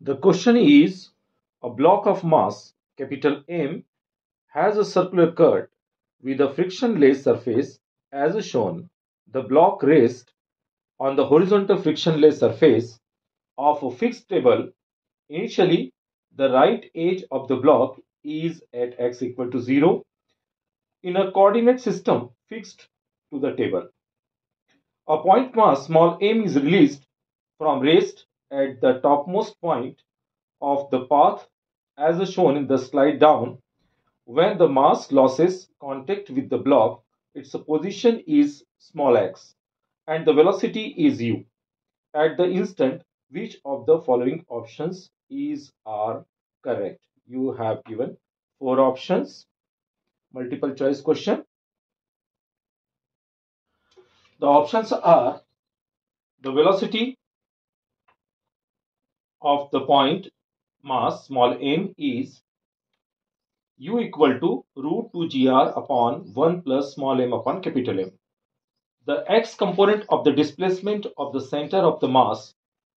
The question is a block of mass capital M has a circular cut with a frictionless surface as shown. The block rests on the horizontal frictionless surface of a fixed table. Initially, the right edge of the block is at x equal to 0 in a coordinate system fixed to the table. A point mass small m is released from rest at the topmost point of the path as shown in the slide down. When the mass loses contact with the block, its position is small x and the velocity is u. At the instant, which of the following options is are correct? You have given four options. Multiple choice question. The options are the velocity of the point mass small m is u equal to root 2 gr upon 1 plus small m upon capital M. The x component of the displacement of the center of the mass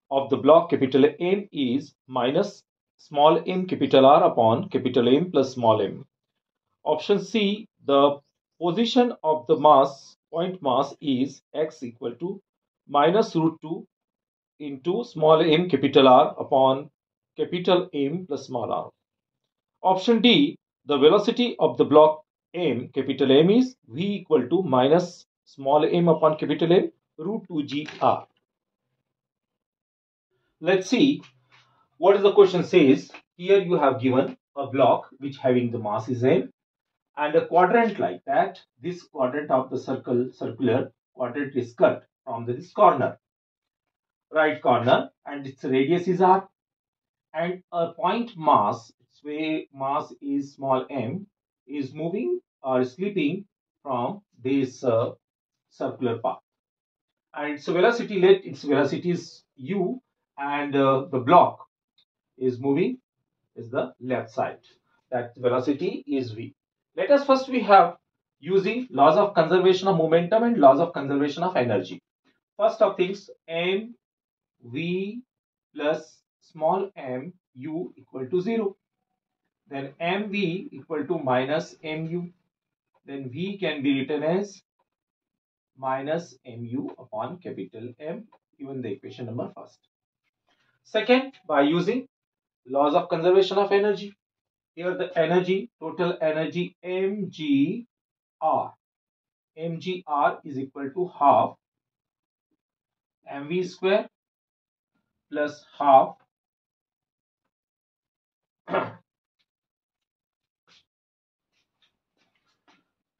of the block capital M is minus small m capital R upon capital M plus small m. Option C, the position of the mass point mass is x equal to minus root 2 into small m capital R upon capital M plus small r. Option D, the velocity of the block M capital M is V equal to minus small m upon capital M root 2 g r. Let's see what is the question says. Here you have given a block which having the mass is m and a quadrant like that. This quadrant of the circle circular quadrant is cut from this corner right corner and its radius is r. And a point mass its way mass is small m is moving or slipping from this uh, circular path. And its velocity let its velocity is u and uh, the block is moving is the left side. That velocity is v. Let us first we have using laws of conservation of momentum and laws of conservation of energy. First of things m v plus small m u equal to 0. Then mv equal to minus mu. Then v can be written as minus mu upon capital M given the equation number first. Second, by using laws of conservation of energy. Here the energy, total energy mgr. mgr is equal to half mv square plus half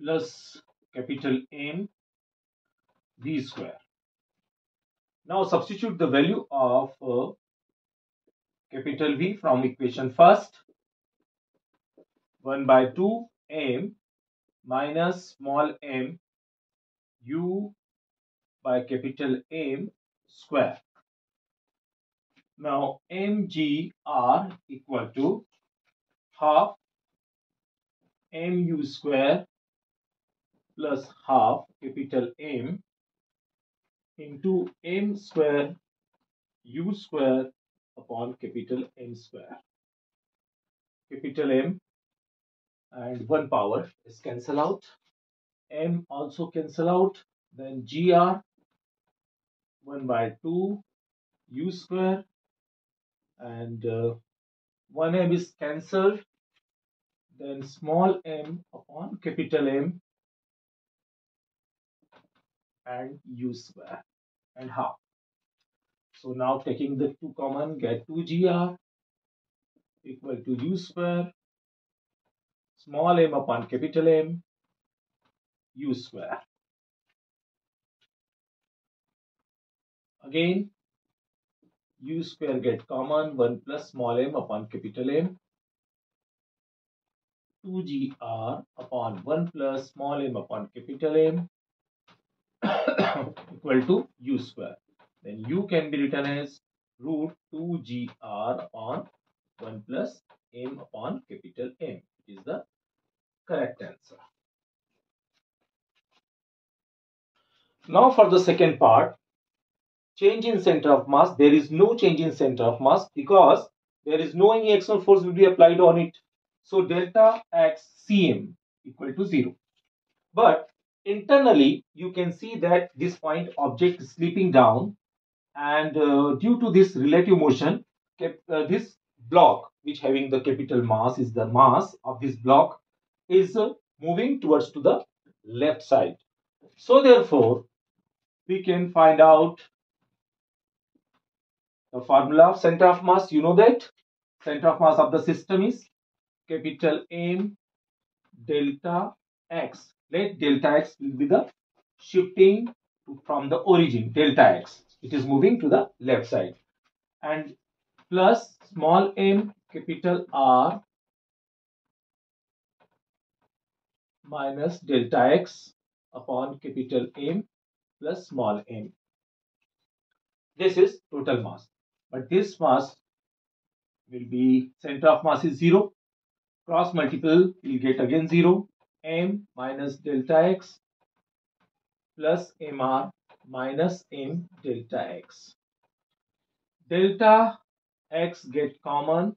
plus capital M V square. Now substitute the value of uh, capital V from equation first 1 by 2 M minus small m u by capital M square. Now mgr equal to half mu square plus half capital M into m square u square upon capital M square. Capital M and 1 power is cancel out. M also cancel out. Then gr 1 by 2 u square and uh, 1m is cancelled then small m upon capital M and u square and half. So now taking the 2 common get 2gr equal to u square small m upon capital M u square. Again u square get common 1 plus small m upon capital M 2gr upon 1 plus small m upon capital M equal to u square. Then u can be written as root 2gr upon 1 plus m upon capital M. Is the correct answer. Now for the second part, change in center of mass. There is no change in center of mass because there is no any external force will be applied on it. So delta x cm equal to 0. But internally you can see that this point object is slipping down and uh, due to this relative motion uh, this block which having the capital mass is the mass of this block is uh, moving towards to the left side so therefore we can find out the formula of center of mass you know that center of mass of the system is capital M delta x let delta x will be the shifting from the origin delta x it is moving to the left side and plus small m capital R minus delta x upon capital M plus small m. This is total mass. But this mass will be center of mass is 0. Cross multiple will get again 0. m minus delta x plus mr minus m delta x. Delta x get common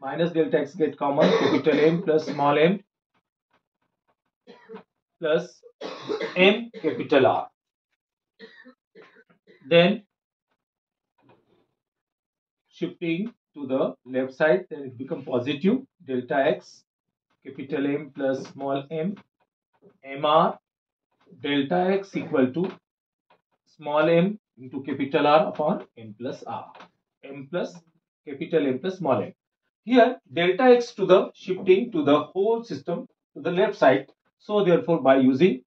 minus delta x get common capital M plus small m plus m capital R. Then shifting to the left side then it become positive delta x capital M plus small m mr delta x equal to small m into capital R upon m plus R m plus capital M plus small m. Here delta x to the shifting to the whole system to the left side. So therefore by using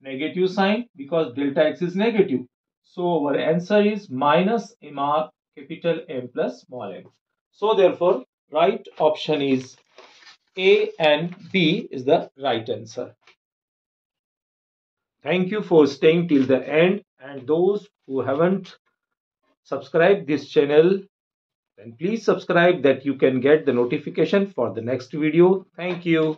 negative sign because delta x is negative. So our answer is minus mr capital M plus small m. So therefore right option is A and B is the right answer. Thank you for staying till the end and those who haven't subscribed this channel then please subscribe that you can get the notification for the next video. Thank you.